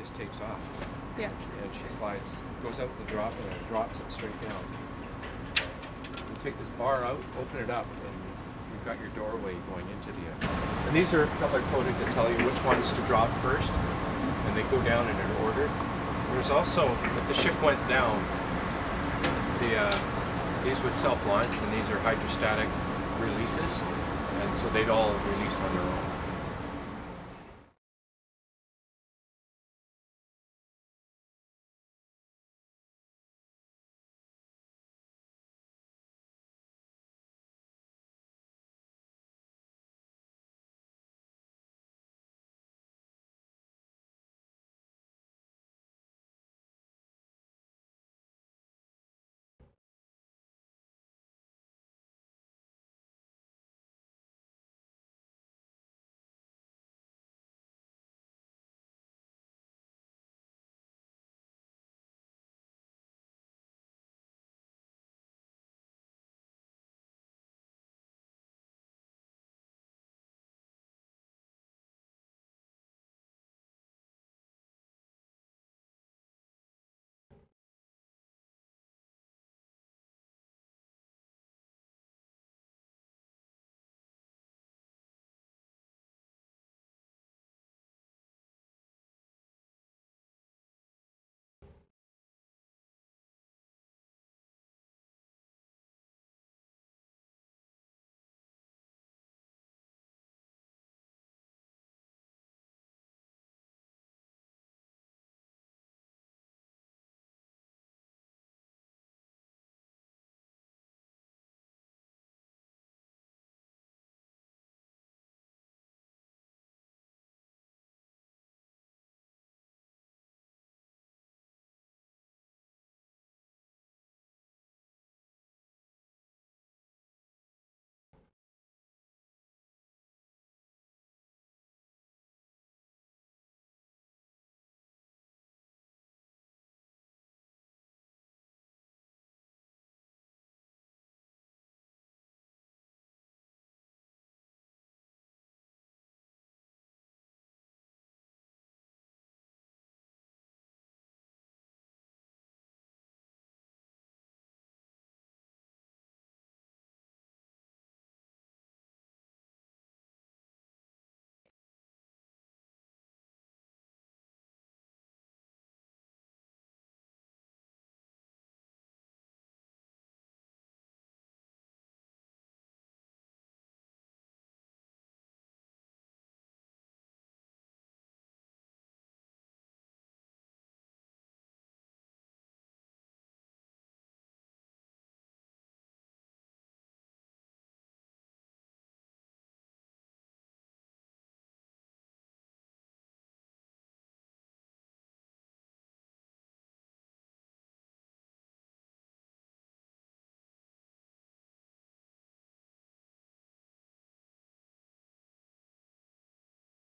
just takes off. Yeah. And she slides, goes out the drop and it drops it straight down. You take this bar out, open it up, and you've got your doorway going into the. Uh, and these are color coded to tell you which ones to drop first, and they go down in an order. There's also, if the ship went down, the uh, these would self-launch, and these are hydrostatic releases, and so they'd all release on their own.